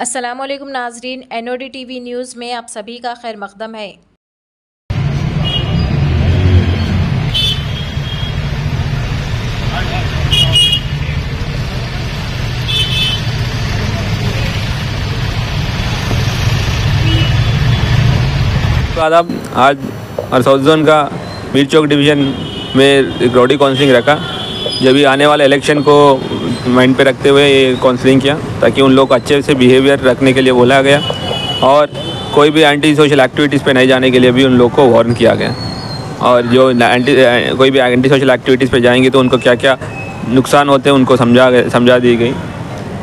Aslam Nazreen N O D T V news में आप सभी का खैर मकदम है। आदाब, आज और साउथ जोन का मीर चौक डिवीज़न में एक रॉडी काउंसलिंग रखा, जब भी आने वाले इलेक्शन को माइंड पे रखते हुए ये काउंसलिंग किया, ताकि उन लोग अच्छे से बिहेवियर रखने के लिए बोला गया और कोई भी एंटी सोशल एक्टिविटीज़ पे नहीं जाने के लिए भी उन लोग को वार्न किया गया। और जो एंटी कोई भी एंटी सोशल एक्टिविटीज़ पे जाएँगे तो उनको क्या क्या नुकसान होते हैं उनको समझा समझा दी गई।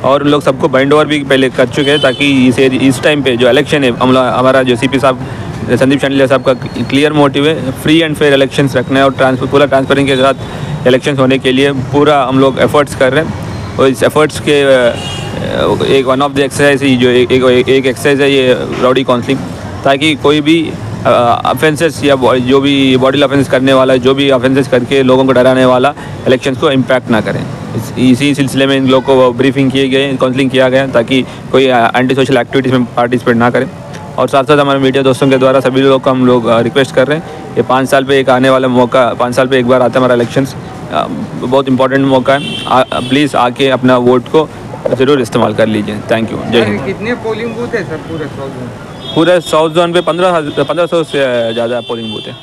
और उन लोग सबको बैंड ओवर भी पहले कर चुके हैं, ताकि इस इस टाइम पे जो इलेक्शन है हमारा जो सीपी साहब, संदीप शांडिलिया साहब का क्लियर मोटिव है फ्री एंड फेयर इलेक्शंस रखना है और ट्रांसफ़र पूरा ट्रांसफरिंग के साथ इलेक्शंस होने के लिए पूरा हम लोग एफर्ट्स कर रहे हैं। और इस एफर्ट्स के एक वन ऑफ़ द एक्सरसाइज ही जो एक एक एक्सरसाइज है ये राउडी काउंसलिंग ताकि कोई भी ऑफेंसेस या जो भी बॉडी ऑफेंस करने वाला, जो भी ऑफेंसेस करके लोगों को डराने वाला इलेक्शंस को इम्पैक्ट ना करें। इसी सिलसिले में इन लोग को ब्रीफिंग किए गए काउंसलिंग किया गया, ताकि कोई एंटी सोशल एक्टिविटीज़ में पार्टिसिपेट ना करें। और साथ साथ हमारे मीडिया दोस्तों के द्वारा सभी लोग को हम लोग रिक्वेस्ट कर रहे हैं। ये पाँच साल पे एक आने वाला मौका, पाँच साल पे एक बार आता है हमारा इलेक्शंस बहुत इंपॉर्टेंट मौका है। प्लीज़ आके अपना वोट को ज़रूर इस्तेमाल कर लीजिए। थैंक यू जय हिंद। कितने पोलिंग बूथ है सर पूरे साउथ जोन पूरे साउथ जोन पे पंद्रह पंद्रह सौ से ज़्यादा पोलिंग बूथ है।